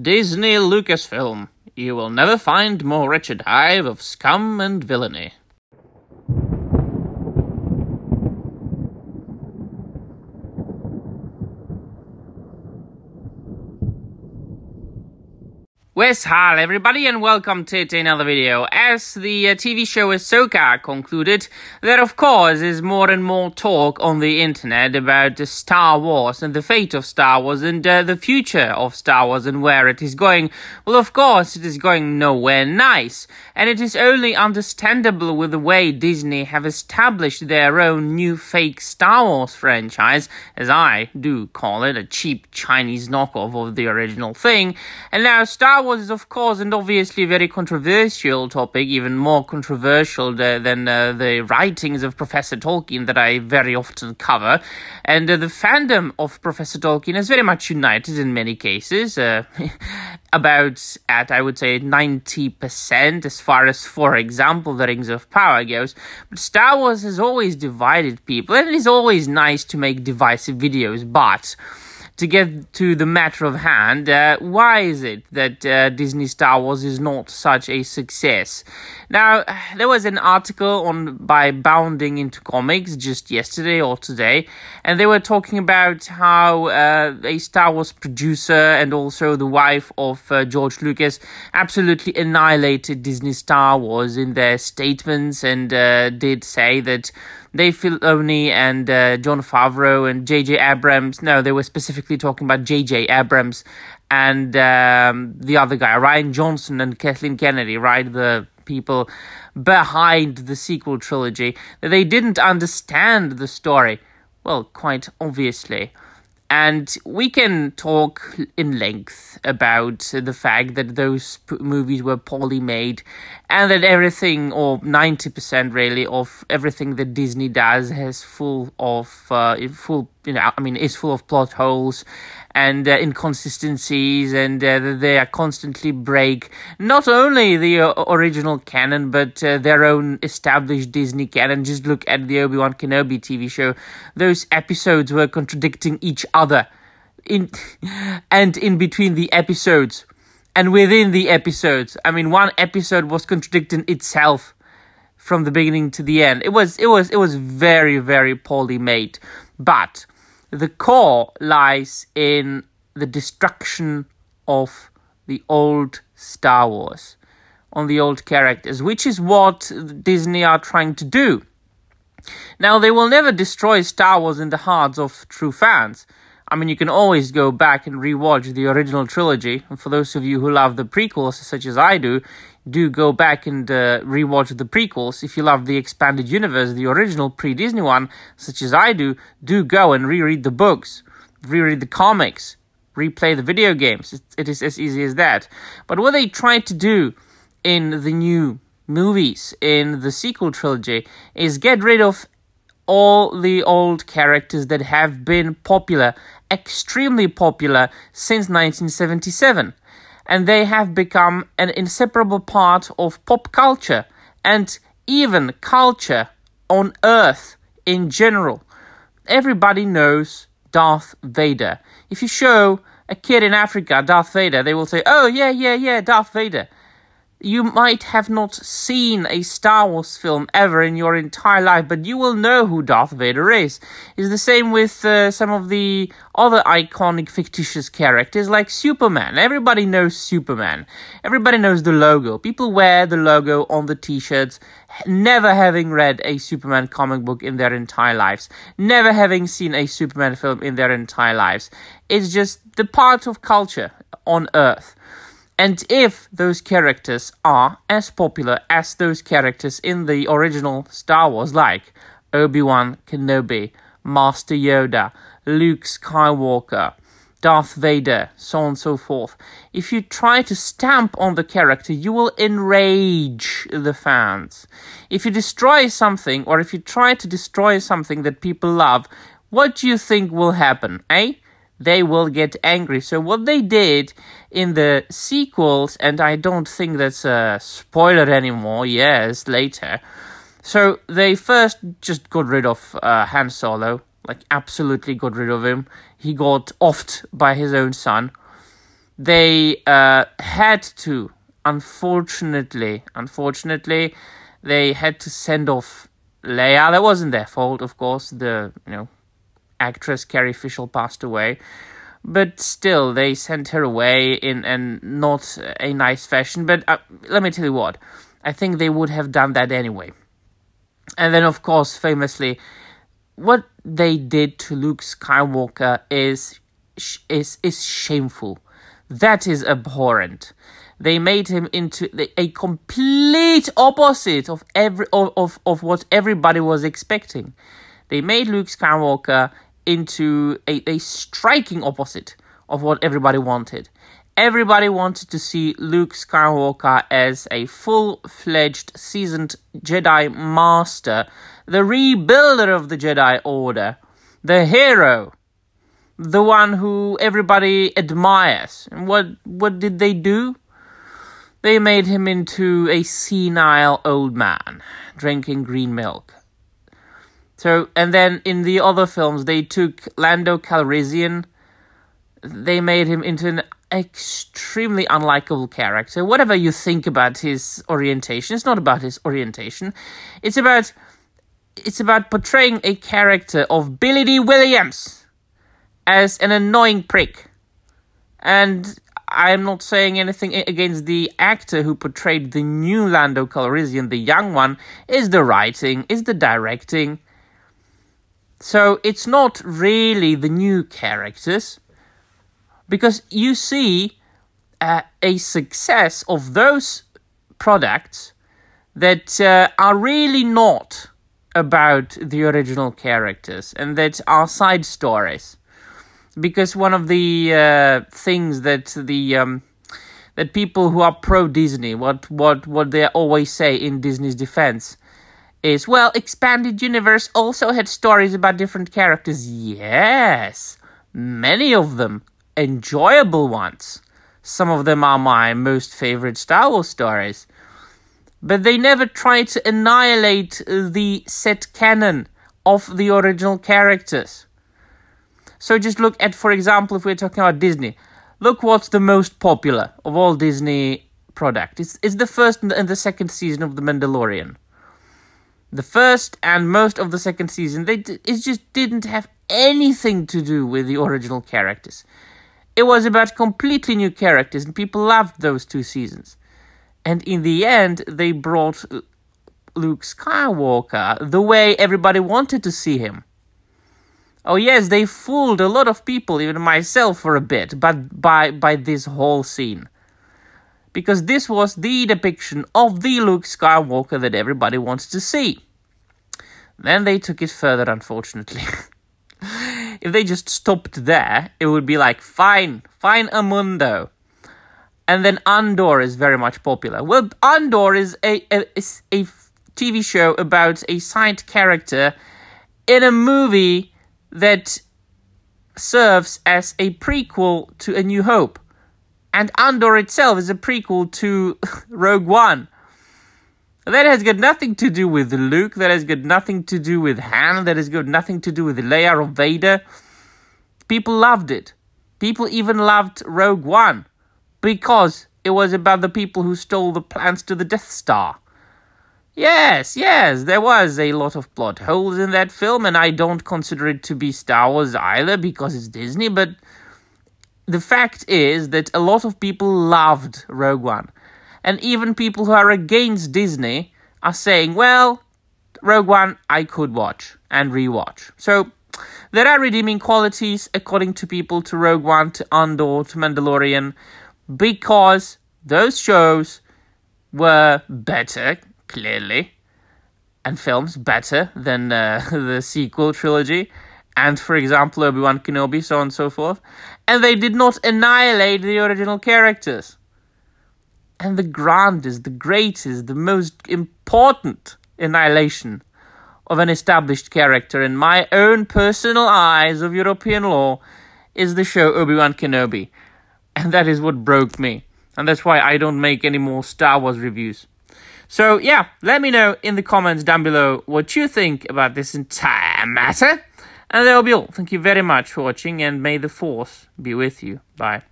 Disney Lucasfilm. You will never find more wretched hive of scum and villainy. Wes hi everybody and welcome to, to another video. As the uh, TV show Ahsoka concluded, there of course is more and more talk on the internet about Star Wars and the fate of Star Wars and uh, the future of Star Wars and where it is going. Well of course it is going nowhere nice and it is only understandable with the way Disney have established their own new fake Star Wars franchise, as I do call it, a cheap Chinese knockoff of the original thing. And now Star Wars is, of course, and obviously a very controversial topic, even more controversial than uh, the writings of Professor Tolkien that I very often cover. And uh, the fandom of Professor Tolkien is very much united in many cases, uh, about at, I would say, 90% as far as, for example, the Rings of Power goes. But Star Wars has always divided people, and it is always nice to make divisive videos, but to get to the matter of hand, uh, why is it that uh, Disney Star Wars is not such a success? Now, there was an article on by Bounding into Comics just yesterday or today, and they were talking about how uh, a Star Wars producer and also the wife of uh, George Lucas absolutely annihilated Disney Star Wars in their statements and uh, did say that Dave Filoni and uh, Jon Favreau and J.J. Abrams. No, they were specifically talking about J.J. Abrams and um, the other guy, Rian Johnson and Kathleen Kennedy, right? The people behind the sequel trilogy. They didn't understand the story. Well, quite obviously. And we can talk in length about the fact that those movies were poorly made and that everything, or 90% really, of everything that Disney does has full of, uh, full, you know, I mean, is full of plot holes and uh, inconsistencies, and uh, they are constantly break not only the uh, original canon but uh, their own established Disney canon. Just look at the Obi Wan Kenobi TV show; those episodes were contradicting each other, in and in between the episodes, and within the episodes. I mean, one episode was contradicting itself from the beginning to the end. It was it was it was very very poorly made, but the core lies in the destruction of the old Star Wars, on the old characters, which is what Disney are trying to do. Now, they will never destroy Star Wars in the hearts of true fans. I mean, you can always go back and rewatch the original trilogy. And for those of you who love the prequels, such as I do, do go back and uh, rewatch the prequels. If you love the expanded universe, the original pre Disney one, such as I do, do go and reread the books, reread the comics, replay the video games. It, it is as easy as that. But what they tried to do in the new movies, in the sequel trilogy, is get rid of all the old characters that have been popular, extremely popular since 1977 and they have become an inseparable part of pop culture and even culture on Earth in general. Everybody knows Darth Vader. If you show a kid in Africa Darth Vader, they will say, Oh, yeah, yeah, yeah, Darth Vader you might have not seen a Star Wars film ever in your entire life, but you will know who Darth Vader is. It's the same with uh, some of the other iconic fictitious characters like Superman. Everybody knows Superman. Everybody knows the logo. People wear the logo on the t-shirts, never having read a Superman comic book in their entire lives, never having seen a Superman film in their entire lives. It's just the part of culture on Earth. And if those characters are as popular as those characters in the original Star Wars, like Obi Wan Kenobi, Master Yoda, Luke Skywalker, Darth Vader, so on and so forth, if you try to stamp on the character, you will enrage the fans. If you destroy something, or if you try to destroy something that people love, what do you think will happen, eh? They will get angry. So what they did in the sequels, and I don't think that's a spoiler anymore. Years later, so they first just got rid of uh, Han Solo, like absolutely got rid of him. He got offed by his own son. they uh, had to, unfortunately, unfortunately, they had to send off Leia. That wasn't their fault, of course. The you know actress Carrie Fisher passed away, but still they sent her away in and not a nice fashion. But uh, let me tell you what, I think they would have done that anyway. And then, of course, famously, what they did to Luke Skywalker is is is shameful. That is abhorrent. They made him into a complete opposite of every of, of, of what everybody was expecting. They made Luke Skywalker into a, a striking opposite of what everybody wanted. Everybody wanted to see Luke Skywalker as a full fledged, seasoned Jedi Master, the rebuilder of the Jedi Order, the hero, the one who everybody admires. And what, what did they do? They made him into a senile old man, drinking green milk. So, and then in the other films, they took Lando Calrissian, they made him into an extremely unlikable character. Whatever you think about his orientation, it's not about his orientation. It's about it's about portraying a character of Billy Dee Williams as an annoying prick. And I'm not saying anything against the actor who portrayed the new Lando Calrissian, the young one. Is the writing, is the directing. So it's not really the new characters because you see uh, a success of those products that uh, are really not about the original characters and that are side stories. Because one of the uh, things that the um, that people who are pro Disney what what what they always say in Disney's defense is well expanded universe also had stories about different characters yes many of them enjoyable ones. Some of them are my most favorite Star Wars stories. But they never try to annihilate the set canon of the original characters. So just look at, for example, if we're talking about Disney, look what's the most popular of all Disney product. It's, it's the first and the second season of The Mandalorian. The first and most of the second season, they it just didn't have anything to do with the original characters. It was about completely new characters, and people loved those two seasons. And in the end, they brought Luke Skywalker the way everybody wanted to see him. Oh yes, they fooled a lot of people, even myself for a bit, but by by this whole scene. Because this was the depiction of the Luke Skywalker that everybody wants to see. Then they took it further, unfortunately. if they just stopped there, it would be like, fine, fine Amundo. And then Andor is very much popular. Well, Andor is a, a, a TV show about a side character in a movie that serves as a prequel to A New Hope. And Andor itself is a prequel to Rogue One. That has got nothing to do with Luke. That has got nothing to do with Han. That has got nothing to do with Leia or Vader. People loved it. People even loved Rogue One because it was about the people who stole the plans to the Death Star. Yes, yes, there was a lot of plot holes in that film, and I don't consider it to be Star Wars either because it's Disney, but the fact is that a lot of people loved Rogue One and even people who are against Disney are saying, well, Rogue One I could watch and rewatch. So there are redeeming qualities according to people to Rogue One, to Andor, to Mandalorian, because those shows were better, clearly, and films better than uh, the sequel trilogy, and for example, Obi Wan Kenobi, so on and so forth. And they did not annihilate the original characters and the grandest, the greatest, the most important annihilation of an established character in my own personal eyes of European Lore is the show Obi-Wan Kenobi. And that is what broke me. And that's why I don't make any more Star Wars reviews. So, yeah, let me know in the comments down below what you think about this entire matter. And that'll be all. Thank you very much for watching, and may the Force be with you. Bye.